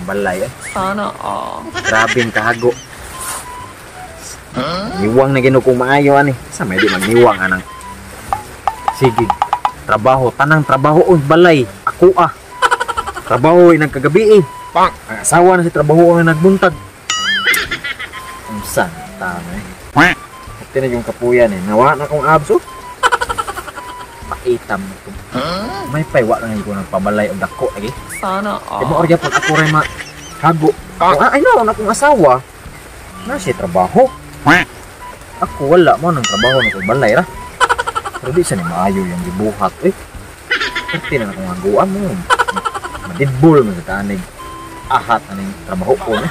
akong balay eh. Sana all. Grabing kahago. Niwang na gino kong maayo ani. Sa may di magniwang anang. Sige. Trabaho, tanang trabaho oy balay. Ako ah. Trabaho ay nagkagabi eh. Pang. Ang asawa na si trabaho ay nagbuntag. Umsan, tama eh. Ito na yung kapuyan eh. Nawa na kong abso. Paitam na ito. May paywa ngayon ko ng pabalay o dako lagi. Sana Di mo all. orya pag ako rin mahago. Ah, ay no, na akong asawa. Na siya trabaho. Ako wala mo ng trabaho na kong balay ra. Pero di siya ni maayo yung gibuhat eh. Pati na akong haguan mo. Madidbol mo sa tanig. Ahat na yung trabaho ko eh.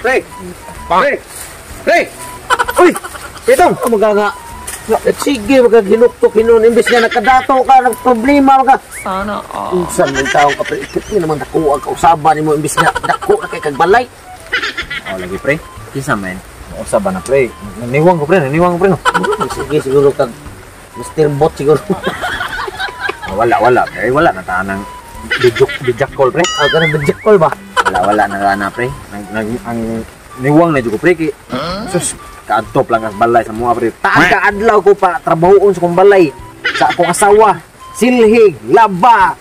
Pre! Pre! Pre! Uy! Pitong! Ano magaga? Sige, magaginuktok hinon. Imbis nga nakadato ka ng problema, mga Sana all. Unsan mo taong ka, pre. Ikot naman dako ang kausaban mo. Imbis nga dako na kay kagbalay. Oh, lagi pre. Kisa men. Usa ba na pre? Naniwang ko pre, naniwang ko pre. Sige, siguro kag Mr. Bot siguro. Oh, wala, wala. Eh, wala na tanang bijak bijak call pre. Ang kanang budget call ba? Wala, wala na na pre. Nag, nag, ang niwang na ko pre. Sus, kaadtop lang ang balay sa mga pre. Taan ka adlaw ko pa trabahoon sa kong balay. Sa akong asawa. Silhig, laba.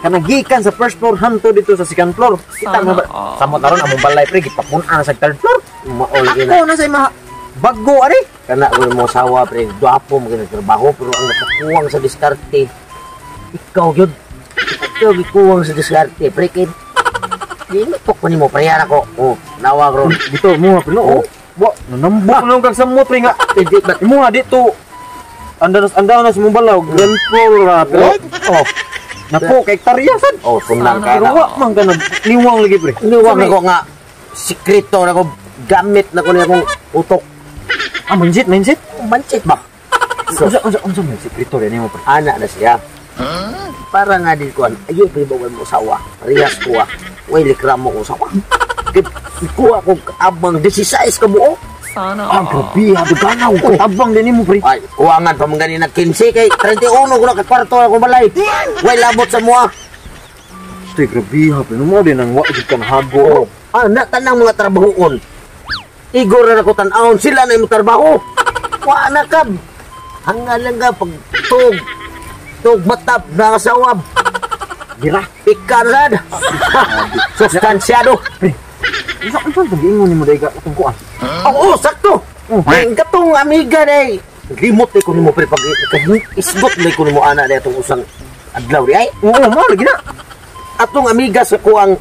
Kanagikan sa first floor hanto dito sa second floor. Kita mo ba? Sa mo taron among balay pre gipapun-an na sa third floor. Maulagi Ako na. sa mga bago ari. Kana ko mo sawa, pre. Dwapo mo trabaho pero ang nakakuwang sa diskarte. Ikaw yun. Ikaw gikuwang sa diskarte, pre. Kid. Ginutok ko nimo pre yan ako. Oh, nawa ron. Dito mo ha pino. Oh. Wa, nanambok nung kag samot pre nga. Hindi ba? Imo nga dito. Andanas andaw na sa mong balaw. Grand floor ra pero. Oh. Napo kay hektarya sad. Oh, sundan ka Pero na. wa man ka niwang lagi pre. Iniwag na ko nga sikreto na ko gamit na ko niya akong utok. Ah, mindset, mindset. Manchit ba? Unsa unsa unsa may sekreto rin mo pre. Anak na siya. Para nga din ko, ayaw pa ibawal mo sawa. Parehas ko ah. Way likramo ko sawa. Kaya kuha ko abang 16 ka buo. Sana Ah, grabe, haduganaw ko. Tabang din mo pre. Ay, kuwangan pa mga na 15 kay 31 ko na kakwarto ako balay. Way labot sa mua. Tay grabe ha pre. Mo din ang wa jud kan hago. Ah, na tanang mga trabahoon. Igor na ko tanawon sila na imong trabaho. Wa na ka. Hangalan nga pag tug. Tug matap na kasawab. Gira. Ikarad. Sustansyado. Isa ko ito, giingon ni mo dahil itong kuha. Oo, sakto! Hmm. Ang katong amiga day! Limot day ko ni mo, pero pag isgot day ko ni mo ana day itong usang adlaw day. Ay, oo, mo, lagi na. Atong amiga sa kuang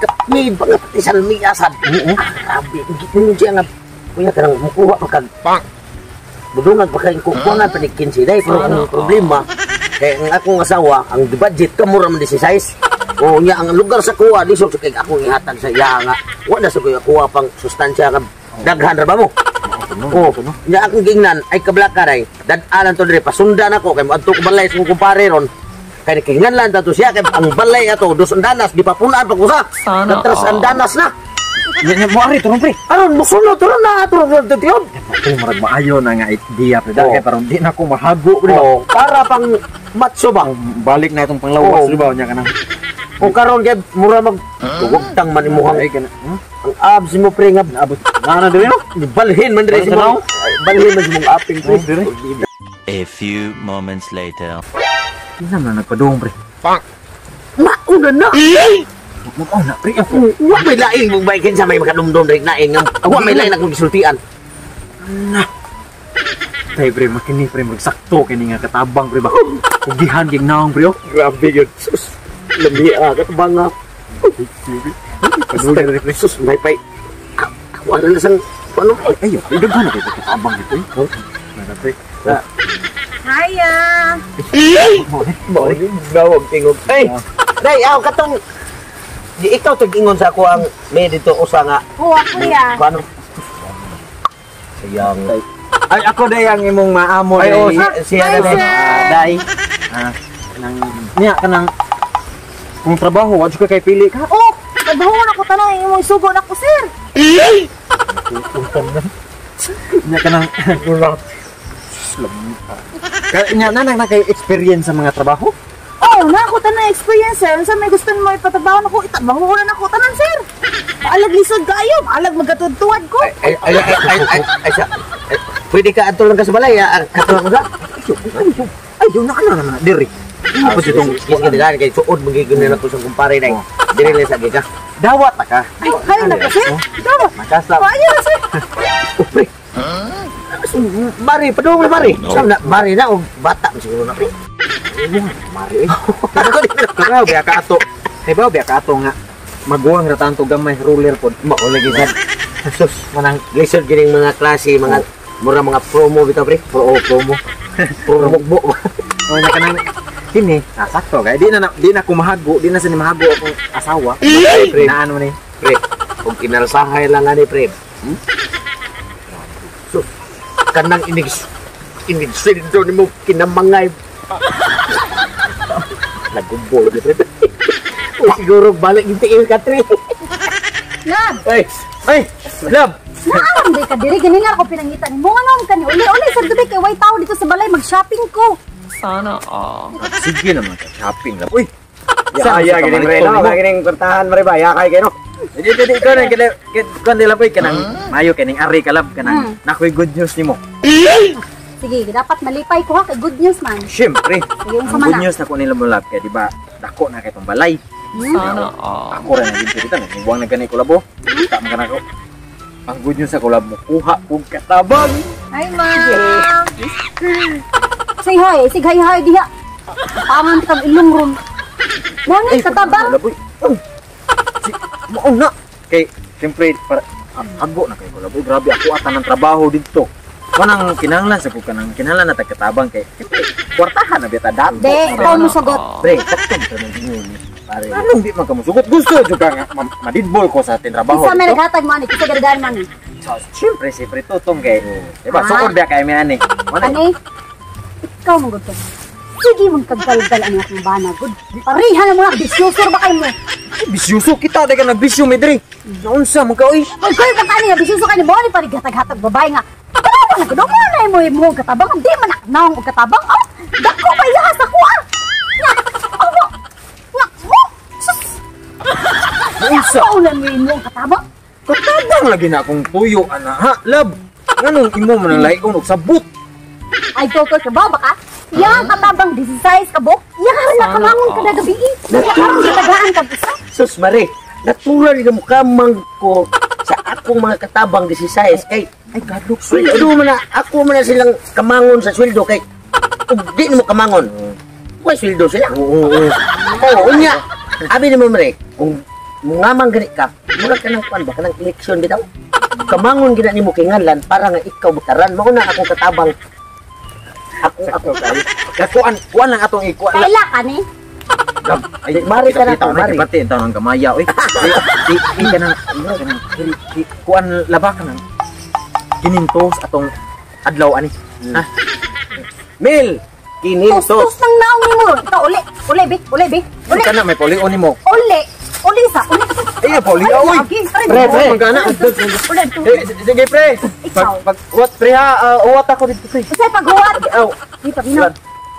katmid, pag pati sa lumiyasad. Sabi, gitin siya nga, kuya ka nang mukuha pa kag... Pang! Budungan pa kayong ah. kukuha panikkin si day, ah. pero ang problema, kaya ang akong asawa, ang budget, kamura man 16 o oh, niya ang lugar sa kuha di sa kay akong ihatag sa iya nga. Wala sa kuya kuha pang sustansya nga daghan ra ba mo? Oh niya akong gingnan ay kablakaray dadalan to diri pasundan ako kay moadto ko balay sa kumpare ron. Kay kingnan lang dato siya kay ang balay ato dos andanas di pa pulaan pag usa katras andanas na. Yan mo ari turun pre. Aron musulo turun na turun turun tiyon. Ako marag maayo na nga idea pre. Dahil kay parang di na ko mahago pre. Para pang matso ba? Balik na itong panglawas di ba? Nya kanang o karon kay mura mag tang man imuhang Ay kana. Hmm? ang abs mo pre nga Naabot. Na na diri no? balhin man dire mo. na, Balhin man mong aping pre. Dire. A few moments later. Kinsa man nagpadung pre. Mauna na. Mo na pre ako. Wa may laing mong baikin sa may makadumdum rin na nga. Wa may laing akong gisultian. Tay pre makini pre magsakto kini nga katabang pre ba. Kugihan gyud naong pre. oh. Grabe yun. Sus. Labi ah, katabang nga. Padung diri pre. Sus, may pay. Ah, Wala na sang ano? Ayo, daghan na kay katabang dito. eh. Oh. Na pre. Ah, Hiya! Boy, gawag tingog. Ay, day, aw katong di ikaw tag-ingon sa ako ang may dito usa nga Oo, kuya. Paano? Sayang. Ay ako day ang imong maamo Ay, oh, day. si, si Hi, ano sir. Ah, day. Ah, nang niya kanang kung trabaho wa jud ka kay pili ka. Oh, nagbahuman ako tanong yung imong sugo na ko, sir. Niya kanang Kaya niya na na kay experience sa mga trabaho. Oh, Ikaw na experience sir. Sa may gusto mo ipatabawon ako, itabaho ko na ako tanan sir. Maalag lisod kayo, maalag magkatutuwad ko. Ay, ay, ay, ay, ay, ay, siya. Ay, Pwede ka ato lang ka sa balay, ah, ato lang ka sa. Ay, yun na naman na diri. Ano ba itong kis ka dilan kay suod magiging na ko sa kumpare na Dili lang sa ka. Dawat na ka. Ay, kayo na ka sir. Dawa. Makaslam. Kaya na sir. Pre. Mari, padung mari. Sa na mari na o bata siguro na pre. Mari. Kaya biya ka ato. Kaya ba biya ka ato nga maguwang ra tanto gamay ruler pod. Mao lagi sad. Sus, manang lisod gining mga klase, mga mura mga promo bitaw pre. Oo, promo. Promo mo. O nya kanang kini, ah, sakto kay di na di na ko mahago, di na sa ni mahago akong asawa. Pre, Na ano ni? pre. Kung kinalsahay lang ani pre. Hmm? Sus, kanang inig inig sildo ni mo kinamangay. Nagubo ni pre. Uy, siguro balik yung tiil ka, tre. Lab, Ay, ay, love. naaram di ka diri ganin ako pinangita ni mo nga kani. Uli uli sa gabi kay way tao dito sa balay mag-shopping ko. Sana all. Sige naman ka shopping love. Uy. Sa ya gining pre no, gining pertahan mari ba ya kay kay no. Jadi jadi ikaw na kan nila boy kanang mayo kaning ari kalab kanang nakoy good news nimo. Sige, dapat malipay ko ha kay good news man. Yung ang good na. news na ko nila mo love kaya di ba dako na kay tong balay. Sana all. Ako rin naging kita na buwang na ganay ko labo. Tak man ko. Ang good news sa kulab mo kuha og katabang. Hi, ma'am. Say hi, say hi hi diha. Pangan kag ilong ron. Nangay katabang. Laboy. Oh. Si mo na. Kay syempre para ah, hago na kay ko labo. Grabe ako atan ng trabaho dito. Kanang kinahanglan sa ko kanang kinahanglan na tagkatabang kay syempre kwartahan na bita dato. De, ikaw mo sagot. Pre, sakto ka na dingon. Pare. Anong di man ka musugot? Gusto juga nga ma- madidbol ko sa ating trabaho. Isa may dito. naghatag man, isa gadagan man. eh. So, Siyempre, siyempre, tutong kay. Diba, Ah. suod ba kayo may ani? Wala. Ani, ikaw mong gusto. Sige mong kagkalgal ang akong bana. Good. Parihan na mga bisyosor ba kayo mo? Bisyuso kita, daga na bisyo, medre. Naunsa, mga ka, uy. Ay, kayo pa kanya, bisyosor kayo mo. Ni parigatag-hatag babae nga. Ba na gano'n mo na mo yung mong katabang? Hindi man nakanaong og katabang. Oh, dako ba sa kuha? Nga, awa. Nga. Sus. Naunsa. Paulan mo yung mong katabang. Katabang lagi na akong tuyo, ana. Ha, love. Nganong imo man ang kong nagsabot. Ay, doktor ka ba? Baka? Yang katabang 16 ka bo? Yang na kamangon ka na gabi. Yang karong gitagaan ka isa. Sus, mare. Natural na mukamang ko sa akong mga katabang 16 kay Ay, gadlok. sweldo man na ako man na silang kamangon sa sweldo kay ug di mo kamangon. Wa sweldo sila. Oo, oo. Oo, unya. Abi ni mo mare, kung mungamang gani ka, mura ka ng kwan ba kanang eleksyon bitaw. Kamangon gina nimo kinganlan para nga ikaw butaran mao na akong katabang. Ako ako kay. Kakuan, kuan lang atong ikuan. Kaila ka ni? Ay, Mari ka na kita to, mari. kibati, ito nang kamaya. Ay, Di, di ka nang, ano nang, di- kuan laba ka nang. Kinintos atong adlaw ani. Ha? Mil! Kinintos. Tos ng naong ni mo. Ito, uli. Uli, bi. Uli, bi. Uli. Ka na, may poli ni mo. Uli. Uli sa. Uli. Ay, poli, uy! lagi. Ay, Pre, pre, uli. Eh, sige pre. Ikaw. Pag, pag, what pre ha, uh, uwat ako dito pre. Kasi paghuwad. Aw, Dito, bino.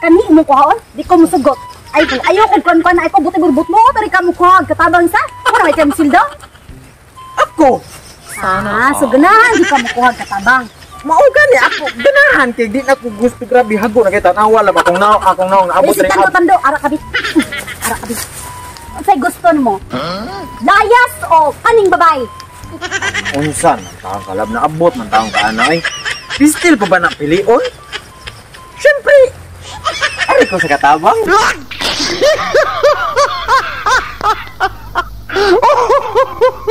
Kani mo kuhaon? Di ko musugot. Ay, kung ayaw kong kuhan kuhan na ay buti burbot mo. Tari ka mo kuha. Katabang sa. Ano may kayo sildo? ako. Ah, so ganahan. Di ka mo kuha katabang. Mao gani ako. Ganahan kay di na ko gusto grabe hago na kita. Nawa lang akong naw, akong naw naabot rin tando tando. Ara ka bi. Ara ka bi. Unsay gusto mo? Layas o kaning babae? Unsan, taong kalab na abot, man taong kaana ay. Pistil pa ba na pilion? Siyempre. Ay ko sa katabang.